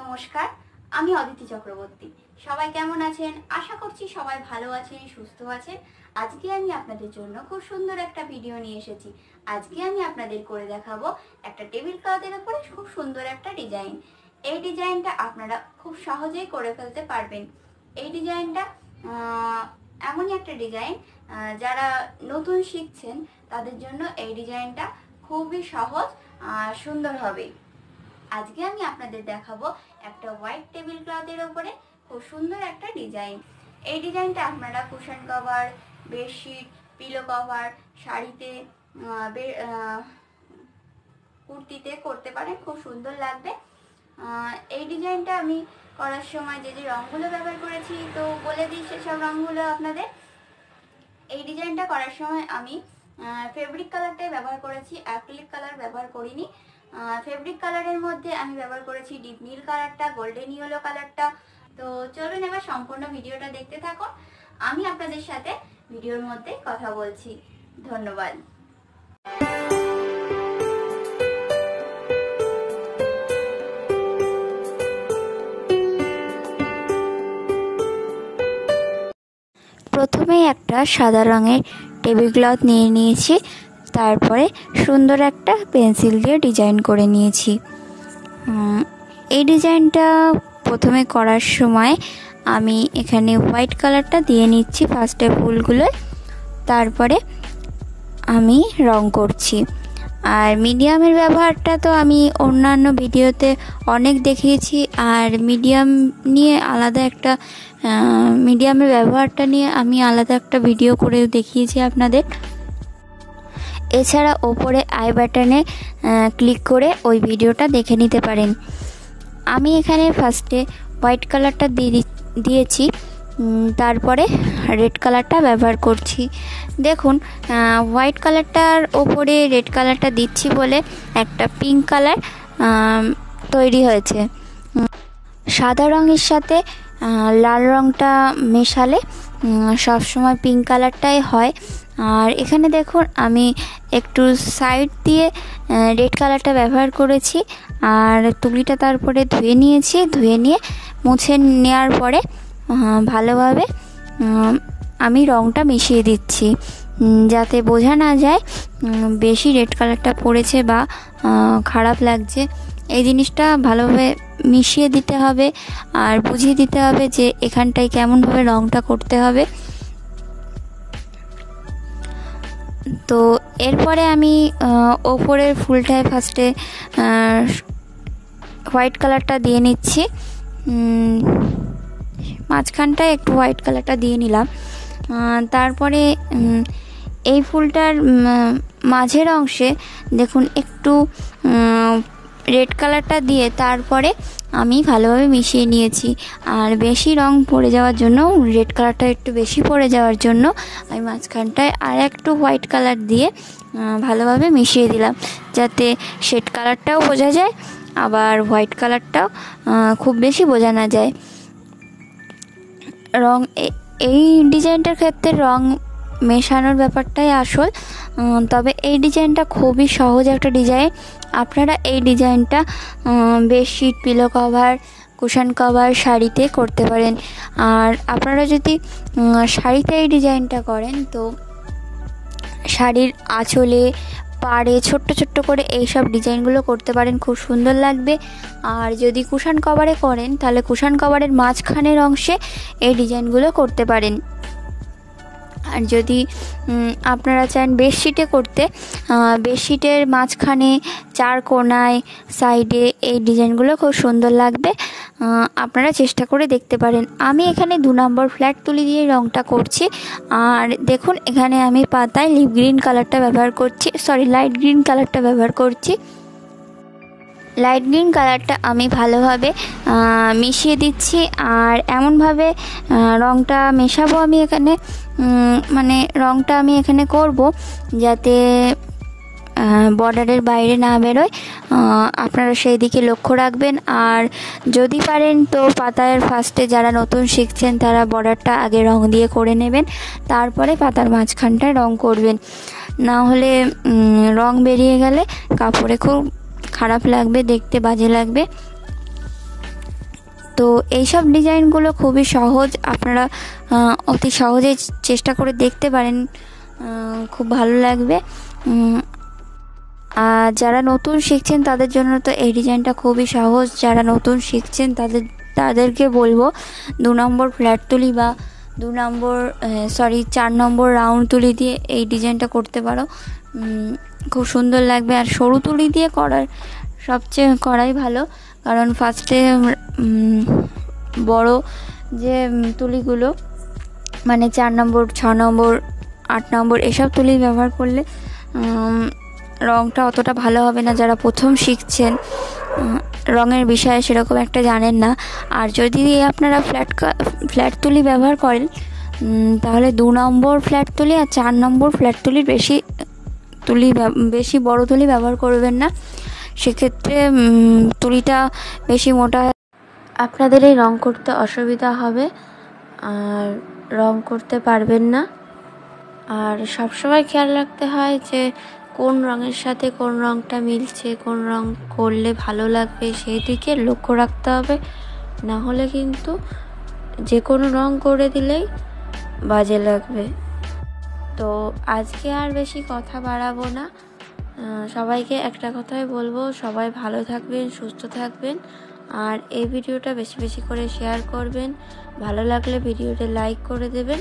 নমস্কার, আমি অদিতি চক্রবর্তী। সবাই কেমন আছেন? আশা করছি সবাই ভালো আছেন, সুস্থ আছেন। আজকে আমি আপনাদের জন্য খুব সুন্দর একটা ভিডিও নিয়ে এসেছি। আজকে আমি আপনাদের করে দেখাবো একটা টেবিল ক্লথের উপরে খুব সুন্দর একটা ডিজাইন এই ডিজাইনটা আপনারা খুব সহজেই করে ফেলতে পারবেন। এই ডিজাইনটা এমনই একটা ডিজাইন যারা নতুন শিখছেন, তাদের জন্য এই ডিজাইনটা খুবই সহজ সুন্দর হবে। আজকে আমি আপনাদের দেখাবো একটা হোয়াইট টেবিল ক্লথের ওপরে খুব সুন্দর একটা ডিজাইন এই ডিজাইনটা আপনারা cushion cover bedsheet pillow cover শাড়িতে কুর্তিতে করতে পারেন, খুব সুন্দর লাগবে। এই ডিজাইনটা আমি করার সময় যে যে রঙগুলো ব্যবহার করেছি, তো বলে দিই সেসব রঙগুলো আপনাদের। এই ডিজাইনটা করার সময় আমি ফেব্রিক কালারটাই ব্যবহার করেছি অ্যাক্রিলিক কালার ব্যবহার করিনি। ফেব্রিক কালারের মধ্যে আমি ব্যবহার করেছি ডিপ নীল কালারটা গোল্ডেন ইয়েলো কালারটা তো চলুন এবার সম্পূর্ণ ভিডিওটা দেখতে থাকুন। আমি আপনাদের সাথে ভিডিওর মধ্যে কথা বলছি। ধন্যবাদ। প্রথমেই একটা সাদা রঙের টেবিল ক্লথ নিয়ে নিয়েছি। তারপরে সুন্দর একটা পেন্সিল দিয়ে ডিজাইন করে নিয়েছি। এই ডিজাইনটা প্রথমে করার সময় আমি এখানে হোয়াইট কালারটা দিয়ে নিচ্ছি ফার্স্টে ফুলগুলো, তারপরে আমি রং করছি। আর মিডিয়ামের ব্যবহারটা তো আমি অন্যান্য ভিডিওতে অনেক দেখিয়েছি, আর মিডিয়াম নিয়ে আলাদা একটা মিডিয়ামের ব্যবহারটা নিয়ে আমি আলাদা একটা ভিডিও করে দেখিয়েছি আপনাদের। এছাড়া ওপরে আই বাটনে ক্লিক করে ওই ভিডিওটা দেখে নিতে পারেন। আমি এখানে ফার্স্টে হোয়াইট কালারটা দিয়েছি তারপরে রেড কালারটা ব্যবহার করছি। দেখুন হোয়াইট কালারটার ওপরে রেড কালারটা দিচ্ছি বলে একটা পিঙ্ক কালার তৈরি হয়েছে। সাদা রঙের সাথে লাল রঙটা মেশালে সবসময় পিঙ্ক কালারটাই হয়। আর এখানে দেখুন, আমি একটু সাইড দিয়ে রেড কালারটা ব্যবহার করেছি। আর তুলিটা তারপরে ধুয়ে নিয়েছি। ধুয়ে নিয়ে মুছে নেওয়ার পরে ভালোভাবে আমি রঙটা মিশিয়ে দিচ্ছি। যাতে বোঝা না যায় বেশি রেড কালারটা পড়েছে বা খারাপ লাগছে। এই জিনিসটা ভালোভাবে মিশিয়ে দিতে হবে আর বুঝিয়ে দিতে হবে যে এখানটায় কেমনভাবে রঙটা করতে হবে। তো এরপরে আমি ওপরের ফুলটায় ফার্স্টে হোয়াইট কালারটা দিয়ে নিচ্ছি। মাঝখানটায় একটু হোয়াইট কালারটা দিয়ে নিলাম। তারপরে এই ফুলটার মাঝের অংশে দেখুন একটু রেড কালারটা দিয়ে তারপরে আমি ভালোভাবে মিশিয়ে নিয়েছি। আর বেশি রং পড়ে যাওয়ার জন্য, রেড কালারটা একটু বেশি পড়ে যাওয়ার জন্য আমি মাঝখানটায় আর একটু হোয়াইট কালার দিয়ে ভালোভাবে মিশিয়ে দিলাম। যাতে শেড কালারটাও বোঝা যায়, আবার হোয়াইট কালারটাও খুব বেশি বোঝা না যায়। রং এই ডিজাইনটার ক্ষেত্রে রং মেশানোর ব্যাপারটাই আসল। তবে এই ডিজাইনটা খুবই সহজ একটা ডিজাইন। আপনারা এই ডিজাইনটা bedsheet pillow cover cushion cover শাড়িতে করতে পারেন। আর আপনারা যদি শাড়িতে এই ডিজাইনটা করেন, তো শাড়ির আঁচলে, পাড়ে ছোট্ট ছোট্ট করে এইসব ডিজাইনগুলো করতে পারেন, খুব সুন্দর লাগবে। আর যদি কুশান কভারে করেন, তাহলে কুশান কভারের মাঝখানের অংশে এই ডিজাইনগুলো করতে পারেন। আর যদি আপনারা চান বেডশিটে করতে বেডশিটের মাঝখানে চার কোনায়, সাইডে এই ডিজাইনগুলো খুব সুন্দর লাগবে। আপনারা চেষ্টা করে দেখতে পারেন। আমি এখানে দু নম্বর ফ্ল্যাট তুলি দিয়ে রঙটা করছি। আর দেখুন, এখানে আমি পাতায় লিপ গ্রিন কালারটা ব্যবহার করছি সরি লাইট গ্রিন কালারটা ব্যবহার করছি। লাইট গ্রিন কালারটা আমি ভালোভাবে মিশিয়ে দিচ্ছি। আর এমনভাবে রঙটা মেশাবো আমি এখানে। মানে রঙটা আমি এখানে করব যাতে বর্ডারের বাইরে না বেরোয়। আপনারা সেই দিকে লক্ষ্য রাখবেন। আর যদি পারেন তো পাতার ফার্স্টে যারা নতুন শিখছেন তারা বর্ডারটা আগে রং দিয়ে করে নেবেন। তারপরে পাতার মাঝখানটায় রং করবেন। না হলে রং বেরিয়ে গেলে কাপড়ে খুব খারাপ লাগবে, দেখতে বাজে লাগবে। তো এইসব ডিজাইনগুলো খুবই সহজ। আপনারা অতি সহজে চেষ্টা করে দেখতে পারেন। খুব ভালো লাগবে। আর যারা নতুন শিখছেন, তাদের জন্য তো এই ডিজাইনটা খুবই সহজ। যারা নতুন শিখছেন, তাদের, তাদেরকে বলব, দু নম্বর ফ্ল্যাট তুলি বা দু নম্বর সরি চার নম্বর রাউন্ড তুলি দিয়ে এই ডিজাইনটা করতে পারো। খুব সুন্দর লাগবে। আর সরু তুলি দিয়ে করার, সবচেয়ে করাই ভালো। কারণ ফার্স্টে বড় যে তুলিগুলো মানে চার নম্বর, ছ নম্বর, আট নম্বর, এসব তুলি ব্যবহার করলে রঙটা অতটা ভালো হবে না। যারা প্রথম শিখছেন রঙের বিষয়ে সেরকম একটা জানেন না। আর যদি আপনারা ফ্ল্যাট ফ্ল্যাট তুলি ব্যবহার করেন তাহলে দু নম্বর ফ্ল্যাট তুলি আর চার নম্বর ফ্ল্যাট তুলির বেশি, তুলি বেশি বড় তুলি ব্যবহার করবেন না। সেক্ষেত্রে তুলিটা বেশি মোটা আপনাদের এই রং করতে অসুবিধা হবে। আর রং করতে পারবেন না। আর সবসময় খেয়াল রাখতে হয় যে কোন রঙের সাথে কোন রঙটা মিলছে, কোন রং করলে ভালো লাগবে সেই দিকে লক্ষ্য রাখতে হবে। না হলে কিন্তু যে কোনো রং করে দিলেই বাজে লাগবে। তো আজকে আর বেশি কথা বাড়াবো না। সবাইকে একটা কথাই বলব, সবাই ভালো থাকবেন, সুস্থ থাকবেন। আর এই ভিডিওটা বেশি বেশি করে শেয়ার করবেন। ভালো লাগলে ভিডিওটা লাইক করে দেবেন।